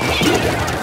Yeah.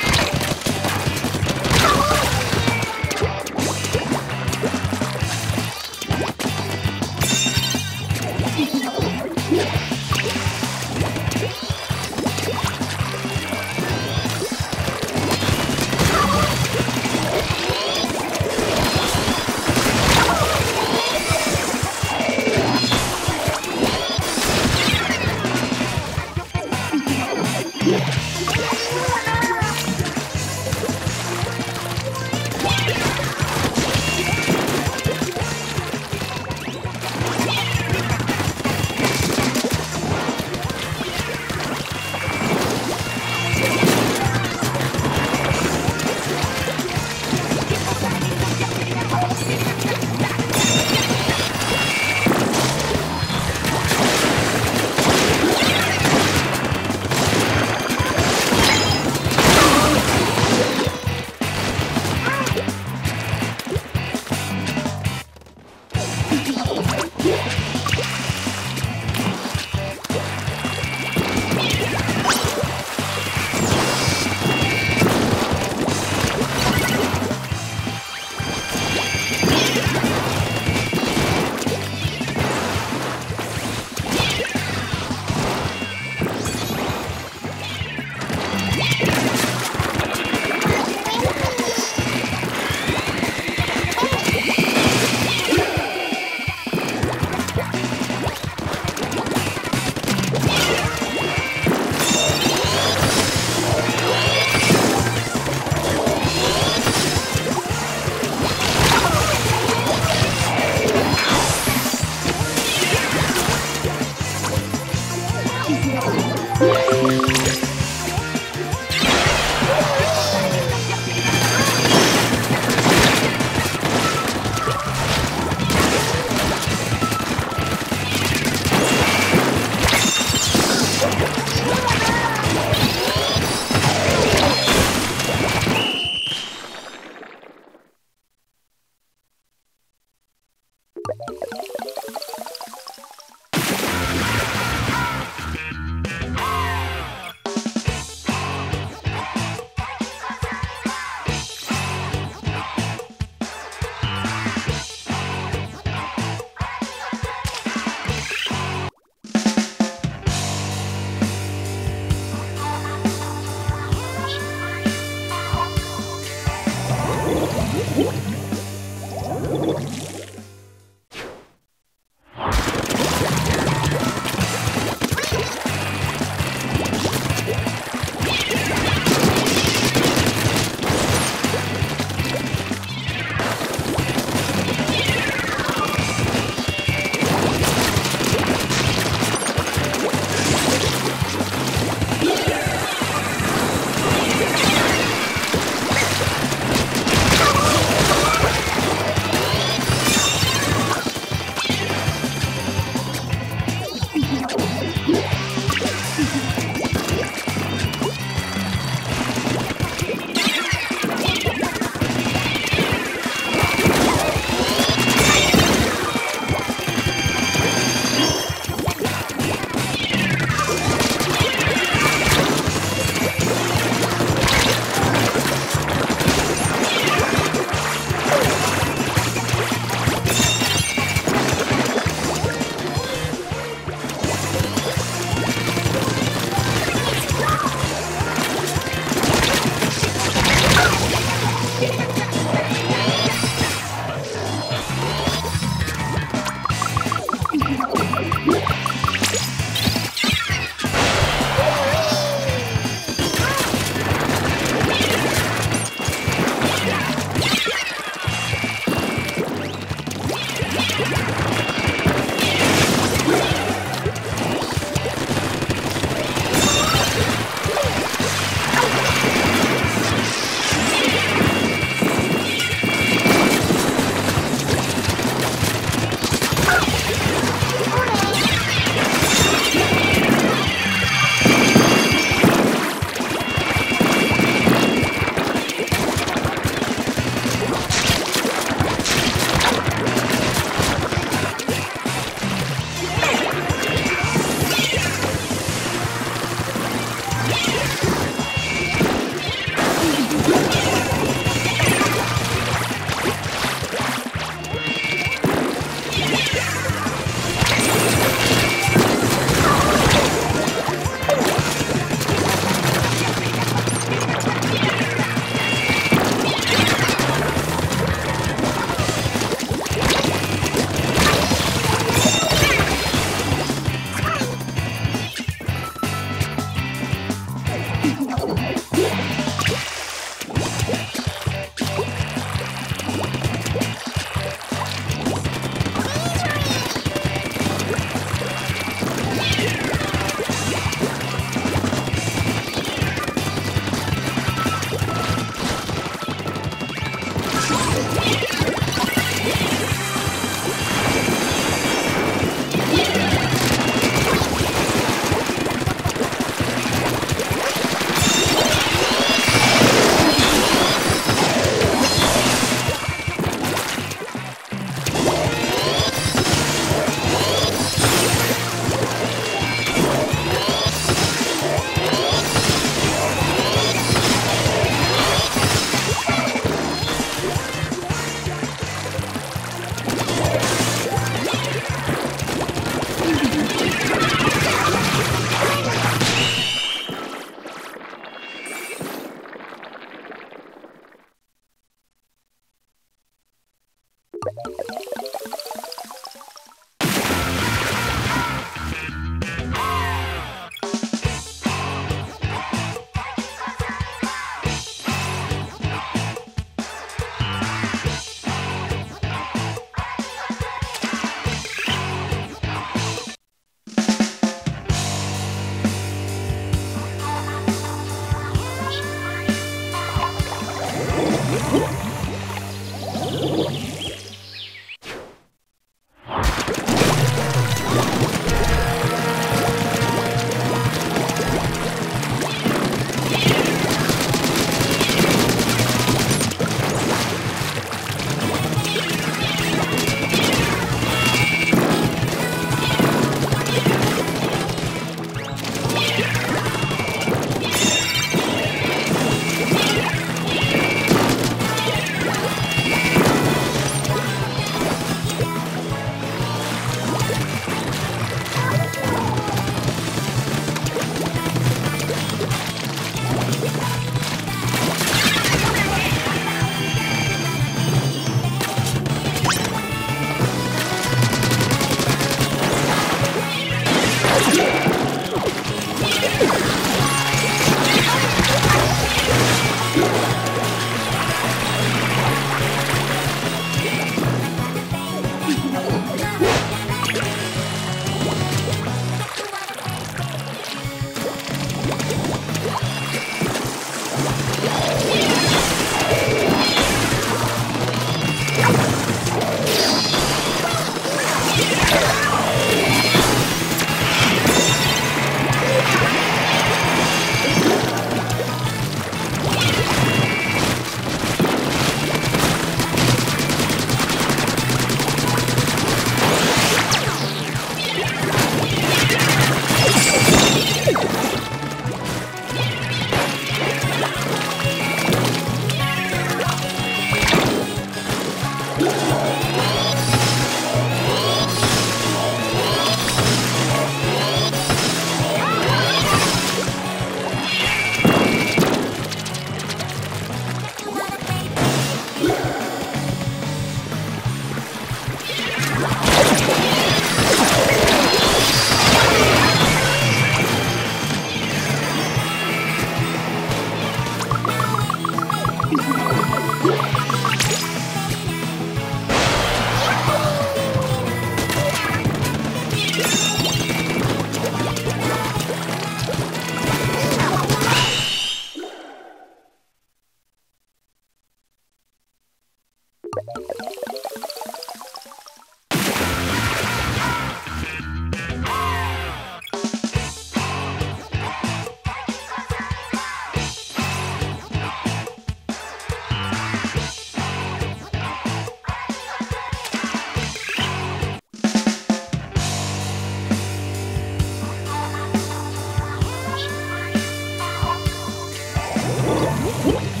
Whoop!